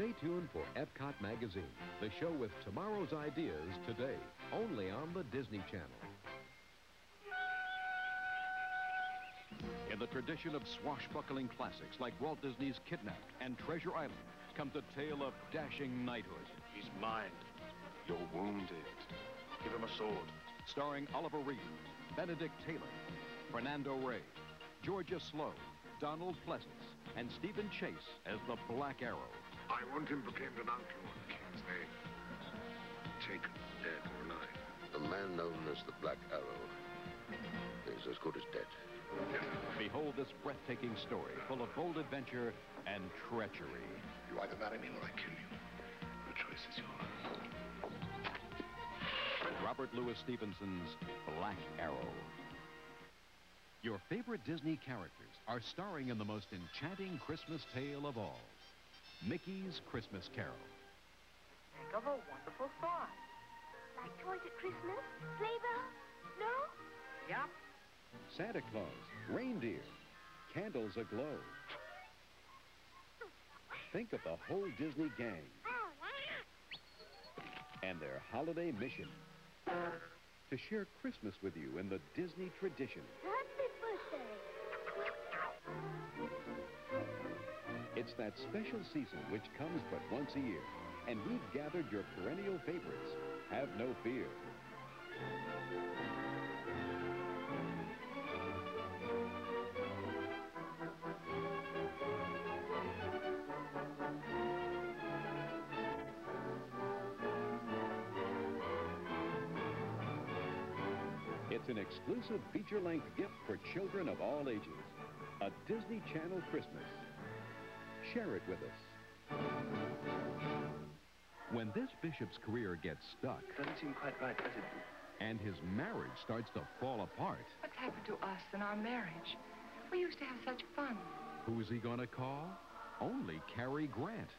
Stay tuned for Epcot Magazine, the show with tomorrow's ideas today, only on the Disney Channel. In the tradition of swashbuckling classics like Walt Disney's Kidnapped and Treasure Island comes a tale of dashing knighthood. He's mine. You're wounded. Give him a sword. Starring Oliver Reed, Benedict Taylor, Fernando Rey, Georgia Slowe, Donald Pleasence, and Stephan Chase as the Black Arrow. I want him proclaimed an outlaw in the king's name. Taken, dead or alive. The man known as the Black Arrow is as good as dead. Behold this breathtaking story full of bold adventure and treachery. You either marry me or I kill you. The choice is yours. Robert Louis Stevenson's Black Arrow. Your favorite Disney characters are starring in the most enchanting Christmas tale of all, Mickey's Christmas Carol. Think of a wonderful thought. Like toys at Christmas? Sleigh bells? No? Yep. Santa Claus, reindeer, candles aglow. Think of the whole Disney gang and their holiday mission to share Christmas with you in the Disney tradition. It's that special season which comes but once a year, and we've gathered your perennial favorites. Have no fear. It's an exclusive feature-length gift for children of all ages. A Disney Channel Christmas. Share it with us. When this bishop's career gets stuck Doesn't seem quite right, does it? and his marriage starts to fall apart, What's happened to us and our marriage? We used to have such fun. who's he going to call? Only Cary Grant.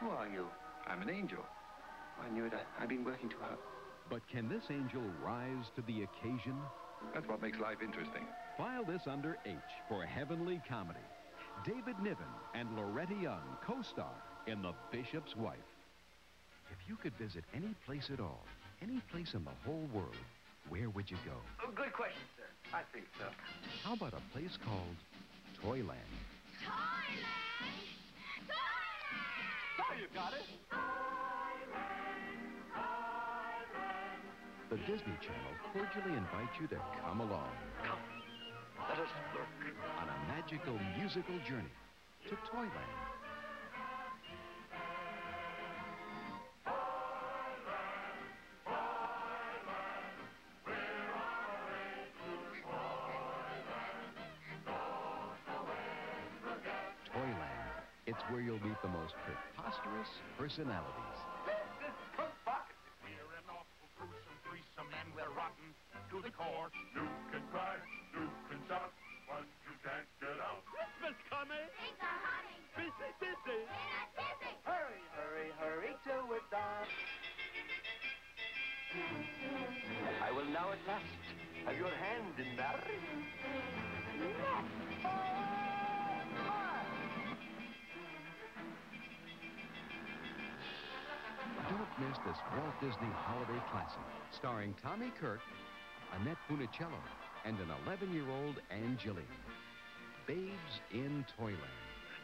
Who are you? I'm an angel. I knew it. I, I've been working too hard. But can this angel rise to the occasion? That's what makes life interesting. File this under H for heavenly comedy. David Niven and Loretta Young co-star in The Bishop's Wife. If you could visit any place at all, any place in the whole world, where would you go? Oh, good question, sir. I think so. How about a place called Toyland? Toyland! Toyland! Oh, you got it. The Disney Channel cordially invites you to come along Come. Let us look. on a magical musical journey to Toyland. Toyland. It's where you'll meet the most preposterous personalities. This is provocative. We're an awful gruesome threesome and we're rotten to the core. You can cry, will now at last have your hand in marriage. Don't miss this Walt Disney holiday classic starring Tommy Kirk, Annette Funicello, and an 11-year-old Ann Jillian. Babes in Toyland,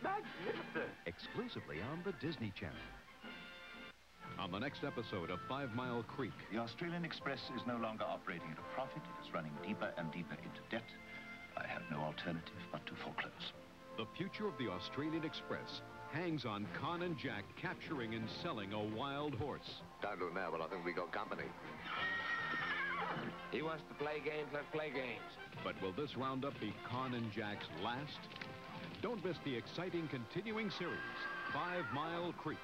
Magnificent. exclusively on the Disney Channel. On the next episode of Five Mile Creek, The Australian Express is no longer operating at a profit. It is running deeper and deeper into debt. I have no alternative but to foreclose. the future of the Australian Express hangs on Con and Jack capturing and selling a wild horse. Don't look now, but I think we got company. He wants to play games, let's play games. But will this roundup be Con and Jack's last? Don't miss the exciting continuing series, Five Mile Creek.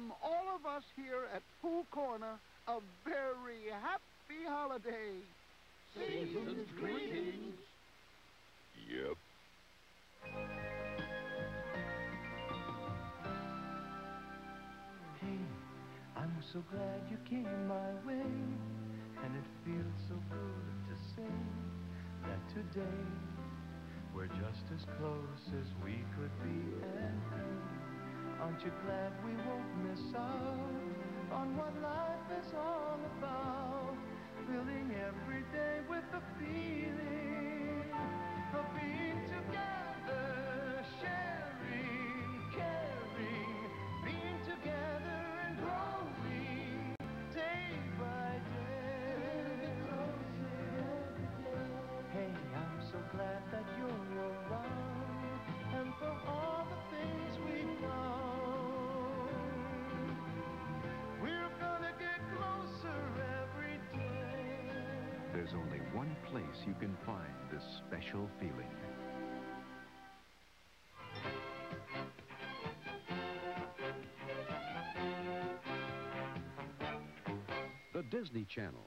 From all of us here at Pooh Corner, a very happy holiday. Season's greetings. Yep. Hey, I'm so glad you came my way, and it feels so good to say that today we're just as close as we could be and be. Aren't you glad we won't miss out on what life is all about? Filling every day with the feeling There's only one place you can find this special feeling. The Disney Channel